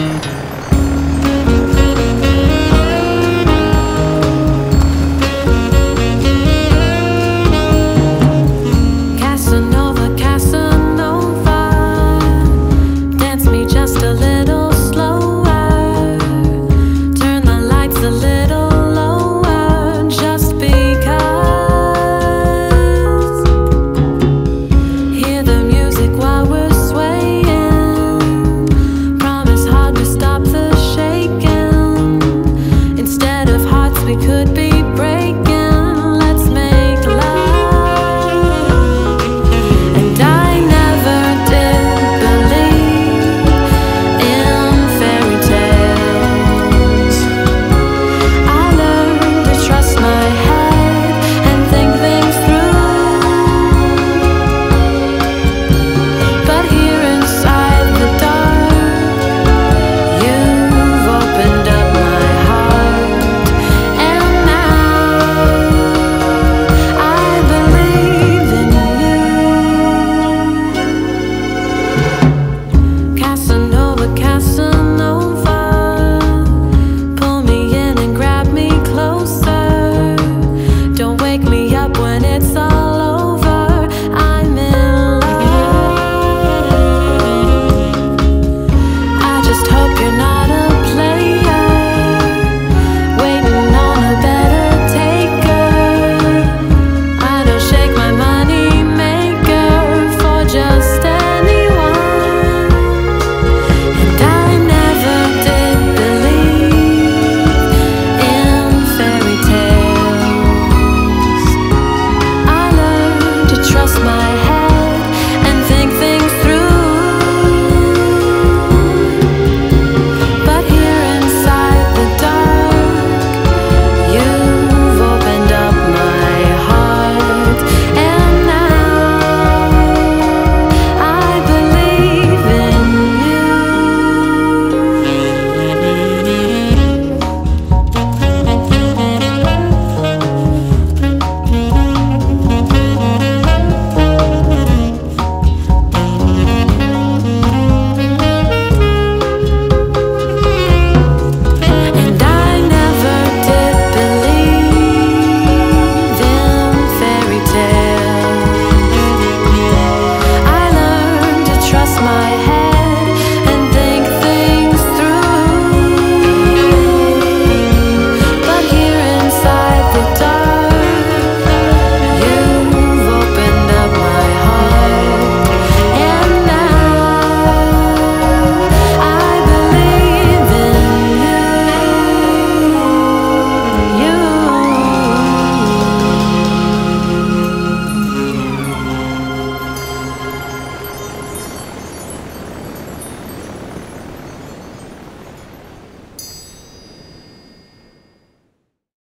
Mm-hmm.